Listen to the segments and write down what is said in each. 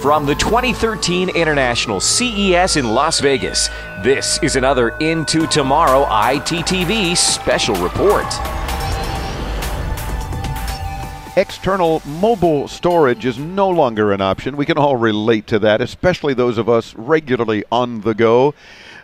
From the 2013 International CES in Las Vegas, this is another Into Tomorrow ITTV special report. External mobile storage is no longer an option. We can all relate to that, especially those of us regularly on the go.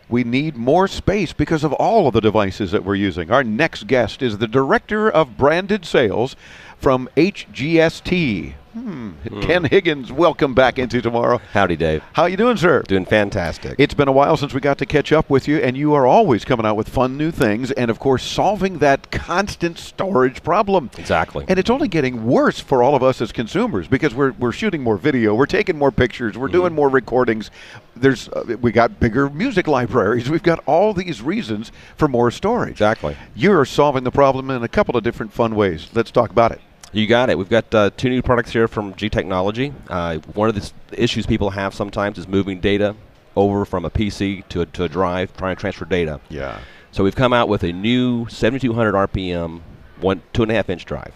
We need more space because of all of the devices that we're using. Our next guest is the Director of Branded Sales from HGST. Hmm. Ken Higgins, welcome back into tomorrow. Howdy, Dave. How you doing, sir? Doing fantastic. It's been a while since we got to catch up with you, and you are always coming out with fun new things, and of course, solving that constant storage problem. Exactly. And it's only getting worse for all of us as consumers because we're, we're shooting more video, we're taking more pictures, we're doing more recordings. There's uh, we got bigger music libraries. We've got all these reasons for more storage. Exactly. You're solving the problem in a couple of different fun ways. Let's talk about it. You got it. We've got uh, two new products here from G Technology. Uh, one of the issues people have sometimes is moving data over from a PC to a, to a drive, trying to transfer data. Yeah. So we've come out with a new 7200 RPM, one two and a half inch drive,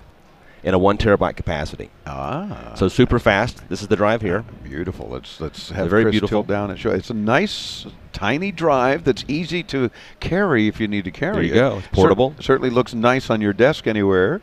in a one terabyte capacity. Ah. So super fast. This is the drive here. Beautiful. Let's let's have very Chris beautiful. tilt down and show. It's a nice tiny drive that's easy to carry if you need to carry There you it. go. It's portable. Cer- certainly looks nice on your desk anywhere.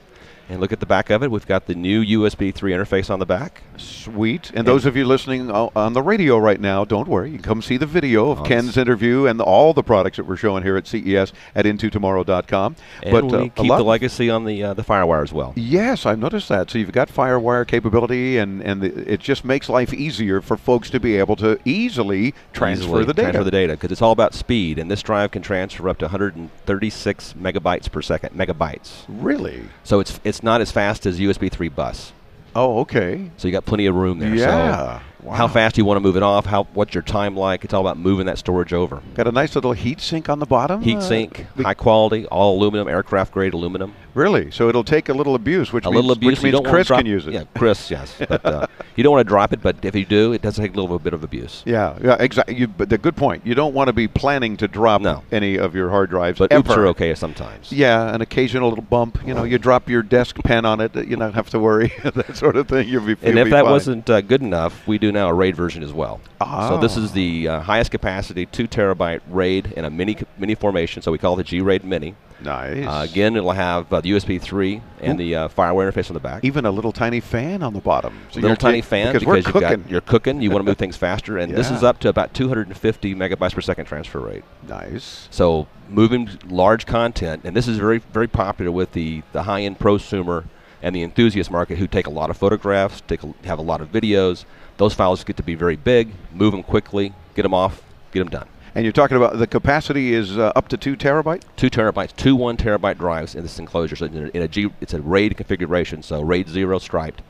And look at the back of it. We've got the new USB 3 interface on the back. Sweet. And those of you listening on the radio right now, don't worry. You can come see the video of Ken's interview and all the products that we're showing here at CES at IntoTomorrow.com. And but we uh, keep the legacy on the uh, the FireWire as well. Yes, I've noticed that. So you've got FireWire capability, and and the, it just makes life easier for folks to be able to easily transfer easily the data. Transfer the data because it's all about speed, and this drive can transfer up to 136 megabytes per second. Megabytes. Really? So it's it's not as fast as USB 3 bus. Oh, okay. So you got plenty of room there. Yeah. So Wow. how fast do you want to move it off? How what's your time like? It's all about moving that storage over. Got a nice little heat sink on the bottom. Heat uh, sink, high quality, all aluminum, aircraft grade aluminum. Really? So it'll take a little abuse, which a means, little abuse. which means don't Chris can use it. Yeah, Chris, yes. But uh, you don't want to drop it, but if you do, it does take a little bit of abuse. Yeah, yeah, exactly. But the good point. You don't want to be planning to drop No. any of your hard drives. But ever. oops are okay sometimes. Yeah, an occasional little bump. You know, you drop your desk pen on it. You don't have to worry. that sort of thing. You'll be. And if be that fine. wasn't uh, good enough, we do now a RAID version as well. So this is the uh, highest capacity, two terabyte RAID in a mini mini formation. So we call it the G RAID Mini. nice. Uh, again, it'll have uh, the USB 3 and Ooh. the uh, FireWire interface on the back. even a little tiny fan on the bottom. So little tiny fan because, we're you've cooking. got you're cooking. You want to move things faster, and this is up to about 250 megabytes per second transfer rate. nice. So moving large content, and this is very very popular with the the high end prosumer and the enthusiast market who take a lot of photographs, take a, have a lot of videos. Those files get to be very big. Move them quickly, get them off, get them done. And you're talking about the capacity is uh, up to two terabyte. Two terabytes, two one terabyte drives in this enclosure. So in a, in a G, it's a RAID configuration. So RAID zero striped.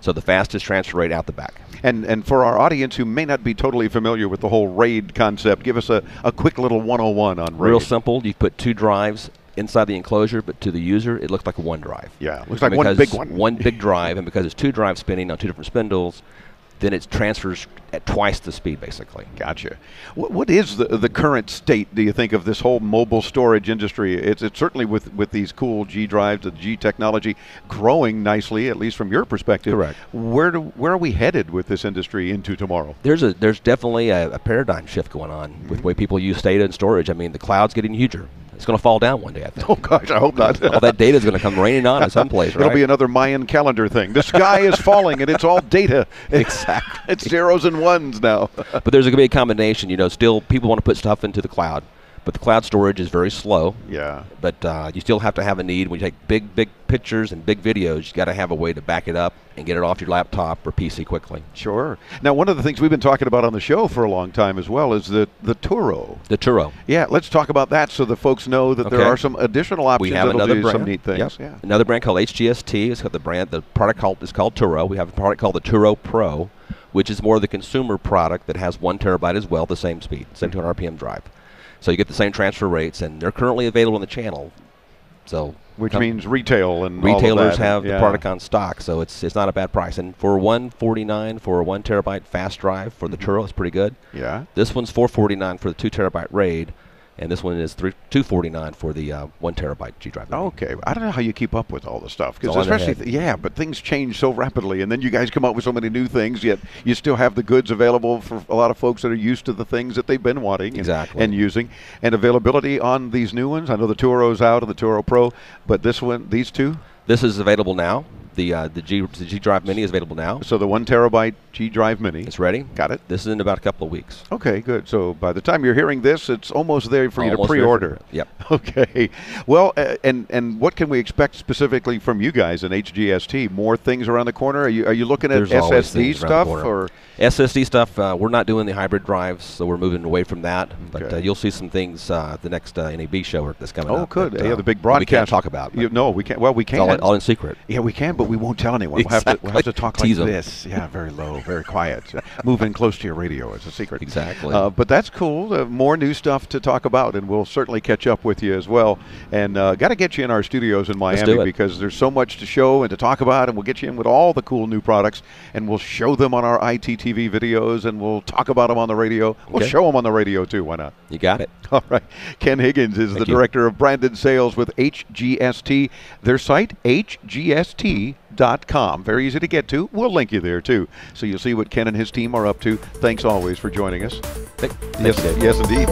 So the fastest transfer rate out the back. And and for our audience who may not be totally familiar with the whole RAID concept, give us a, a quick little 101 on RAID. Real simple. You put two drives inside the enclosure, but to the user, it looks like one drive. Yeah, looks like one big one. One big drive, and because it's two drives spinning on two different spindles, then it transfers at twice the speed, basically. Gotcha. What, what is the the current state? Do you think of this whole mobile storage industry? It's it's certainly with with these cool G drives, the G technology, growing nicely, at least from your perspective. Correct. Where do where are we headed with this industry into tomorrow? There's a there's definitely a, a paradigm shift going on Mm-hmm. with the way people use data and storage. I mean, the cloud's getting huger. It's going to fall down one day, I think. Oh gosh, I hope not. All that data is going to come raining on at some place, right? It'll be another Mayan calendar thing. The sky is falling, and it's all data. Exactly. It's zeros and ones now. but there's going to be a combination. You know, still people want to put stuff into the cloud, but the cloud storage is very slow. yeah. But uh, you still have to have a need when you take big, big pictures and big videos. You got to have a way to back it up and get it off your laptop or PC quickly. Sure. Now, one of the things we've been talking about on the show for a long time as well is the the Touro. The Touro. Yeah, let's talk about that so the folks know that there are some additional options We have another brand. some neat things. Yep. Yeah. Another brand called HGST. It's got the brand. The product called is called Touro. We have a product called the Touro Pro, which is more the consumer product that has one terabyte as well, the same speed, 700 RPM drive. So you get the same transfer rates, and they're currently available on the channel. So Which means retail and retailers have Yeah. the product on stock, so it's it's not a bad price. And for 149 for a one terabyte fast drive for the Mm-hmm. Touro, it's pretty good. Yeah. This one's 449 for the two terabyte RAID. And this one is three, 249 for the uh, one terabyte G drive. Okay, I don't know how you keep up with all the stuff because It's all in especially th- yeah, but things change so rapidly, and then you guys come up with so many new things. Yet you still have the goods available for a lot of folks that are used to the things that they've been wanting and, Exactly. and using, and availability on these new ones. I know the Touro's out and the Touro Pro, but this one, these two. This is available now. The uh, the G the G drive Mini is available now. So the one terabyte G Drive Mini. It's ready. Got it. This is in about a couple of weeks. Okay, good. So by the time you're hearing this, it's almost there for you to Almost there for- pre-order. Yep. Okay. Well, uh, and and what can we expect specifically from you guys in HGST? More things around the corner? Are you are you looking at There's SSD things around the stuff or? SSD stuff, uh, we're not doing the hybrid drives, so we're moving away from that. But Okay. uh, you'll see some things uh, at the next uh, NAB show that's coming up. Oh, up. good. that, yeah, uh, the big We can't talk about. You, no, we can't. Well, we can. all, all in secret. yeah, we can, but we won't tell anyone. We'll have to. We'll have to talk like Tease 'em. this. Yeah, very low, very quiet. Move in close to your radio. It's a secret. Exactly. Uh, but that's cool. Uh, more new stuff to talk about, and we'll certainly catch up with you as well. And uh, got to get you in our studios in Miami because there's so much to show and to talk about, and we'll get you in with all the cool new products, and we'll show them on our ITTV videos, and we'll talk about them on the radio. We'll Okay. show them on the radio too. Why not? You got it. All right. Ken Higgins is the you. director of branded sales with HGST. Their site, hgst.com. Very easy to get to. We'll link you there too. So You'll see what Ken and his team are up to. Thanks always for joining us. Yes, you, yes, indeed.